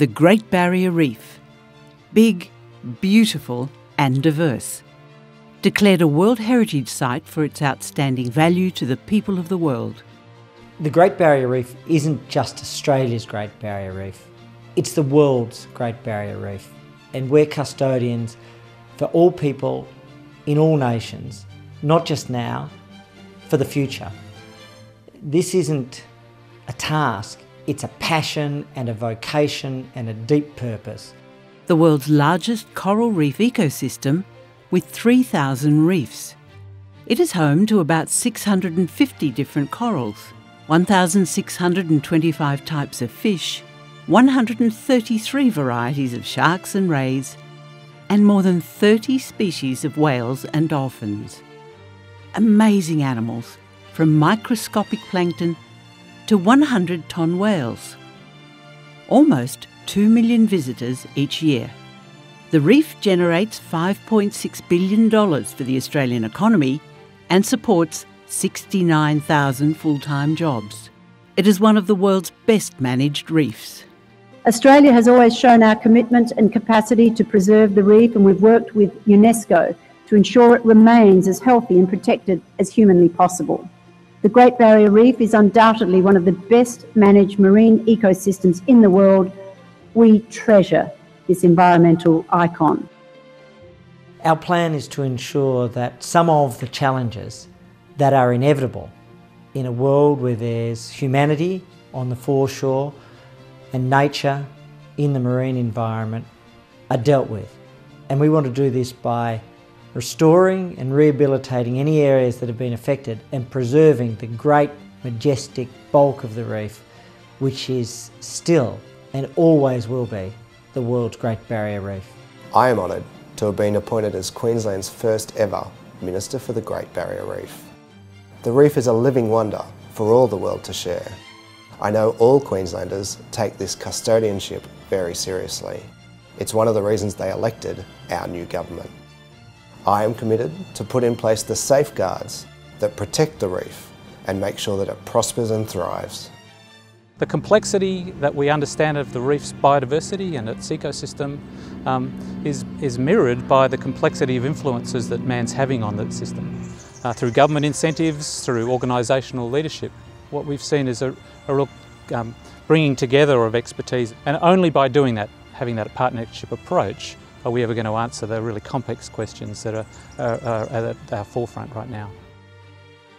the Great Barrier Reef. Big, beautiful, and diverse. Declared a World Heritage Site for its outstanding value to the people of the world. The Great Barrier Reef isn't just Australia's Great Barrier Reef, it's the world's Great Barrier Reef. And we're custodians for all people in all nations, not just now, for the future. This isn't a task, it's a passion and a vocation and a deep purpose. The world's largest coral reef ecosystem with 3,000 reefs. It is home to about 650 different corals, 1,625 types of fish, 133 varieties of sharks and rays, and more than 30 species of whales and dolphins. Amazing animals, from microscopic plankton to 100 ton whales. Almost 2 million visitors each year. The reef generates $5.6 billion for the Australian economy and supports 69,000 full time jobs. It is one of the world's best managed reefs. Australia has always shown our commitment and capacity to preserve the reef, and we've worked with UNESCO to ensure it remains as healthy and protected as humanly possible. The Great Barrier Reef is undoubtedly one of the best managed marine ecosystems in the world. We treasure this environmental icon. Our plan is to ensure that some of the challenges that are inevitable in a world where there's humanity on the foreshore and nature in the marine environment are dealt with. And we want to do this by restoring and rehabilitating any areas that have been affected and preserving the great majestic bulk of the reef which is still and always will be the world's Great Barrier Reef. I am honoured to have been appointed as Queensland's first ever Minister for the Great Barrier Reef. The reef is a living wonder for all the world to share. I know all Queenslanders take this custodianship very seriously. It's one of the reasons they elected our new government. I am committed to put in place the safeguards that protect the reef and make sure that it prospers and thrives. The complexity that we understand of the reef's biodiversity and its ecosystem um, is, is mirrored by the complexity of influences that man's having on that system uh, through government incentives, through organisational leadership. What we've seen is a, a real um, bringing together of expertise and only by doing that, having that partnership approach, are we ever going to answer the really complex questions that are, are, are at our forefront right now.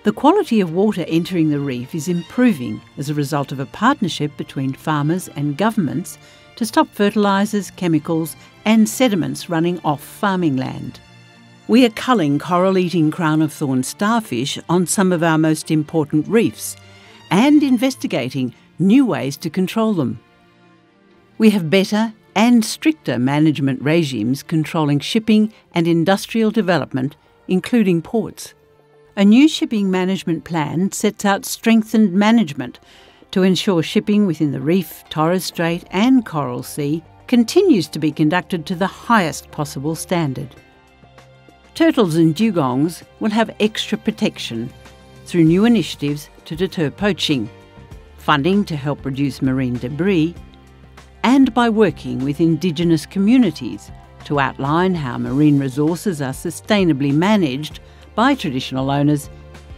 The quality of water entering the reef is improving as a result of a partnership between farmers and governments to stop fertilisers, chemicals, and sediments running off farming land. We are culling coral eating crown of thorns starfish on some of our most important reefs and investigating new ways to control them. We have better and stricter management regimes controlling shipping and industrial development, including ports. A new shipping management plan sets out strengthened management to ensure shipping within the Reef, Torres Strait, and Coral Sea continues to be conducted to the highest possible standard. Turtles and dugongs will have extra protection through new initiatives to deter poaching, funding to help reduce marine debris, and by working with Indigenous communities to outline how marine resources are sustainably managed by traditional owners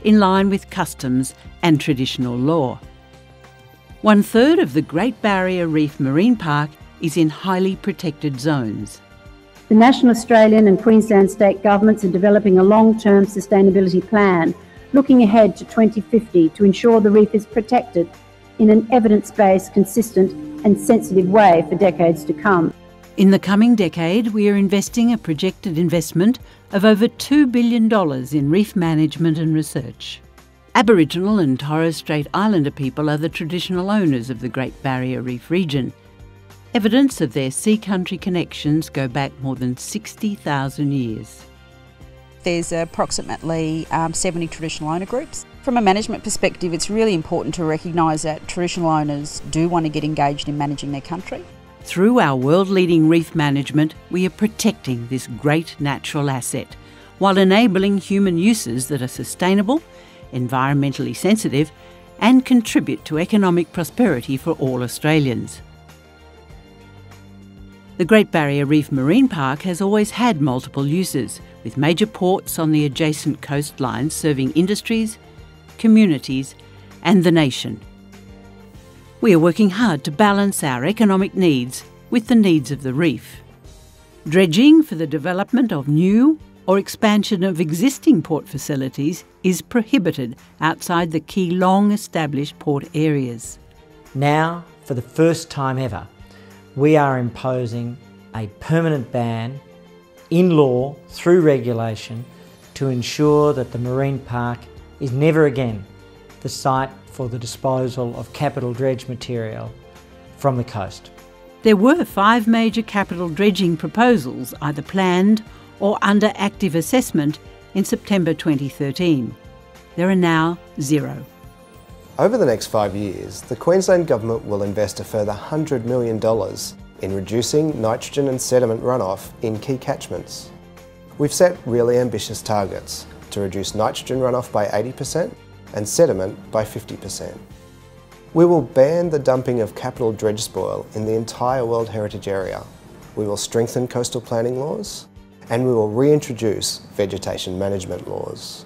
in line with customs and traditional law. One third of the Great Barrier Reef Marine Park is in highly protected zones. The National Australian and Queensland state governments are developing a long term sustainability plan looking ahead to 2050 to ensure the reef is protected in an evidence based, consistent, and sensitive way for decades to come. In the coming decade, we are investing a projected investment of over $2 billion in reef management and research. Aboriginal and Torres Strait Islander people are the traditional owners of the Great Barrier Reef region Evidence of their sea country connections go back more than 60,000 years. There's approximately um, 70 traditional owner groups. From a management perspective, it's really important to recognise that traditional owners do want to get engaged in managing their country. Through our world leading reef management, we are protecting this great natural asset while enabling human uses that are sustainable, environmentally sensitive, and contribute to economic prosperity for all Australians. The Great Barrier Reef Marine Park has always had multiple uses, with major ports on the adjacent coastlines serving industries, communities, and the nation. We are working hard to balance our economic needs with the needs of the reef. Dredging for the development of new or expansion of existing port facilities is prohibited outside the key long established port areas. Now, for the first time ever, we are imposing a permanent ban in law through regulation to ensure that the marine park is never again the site for the disposal of capital dredge material from the coast. There were five major capital dredging proposals either planned or under active assessment in September 2013. There are now zero. Over the next five years, the Queensland Government will invest a further $100 million in reducing nitrogen and sediment runoff in key catchments. We've set really ambitious targets to reduce nitrogen runoff by 80% and sediment by 50%. We will ban the dumping of capital dredge spoil in the entire World Heritage Area. We will strengthen coastal planning laws and we will reintroduce vegetation management laws.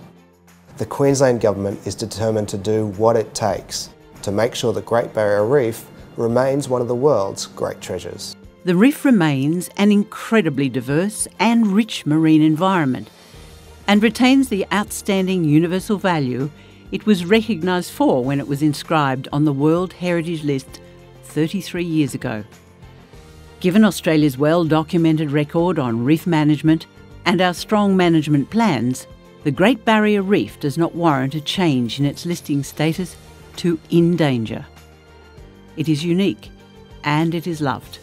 The Queensland Government is determined to do what it takes to make sure the Great Barrier Reef remains one of the world's great treasures. The reef remains an incredibly diverse and rich marine environment and retains the outstanding universal value it was recognised for when it was inscribed on the World Heritage List 33 years ago. Given Australia's well documented record on reef management and our strong management plans, the Great Barrier Reef does not warrant a change in its listing status to in danger. It is unique, and it is loved,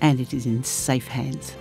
and it is in safe hands.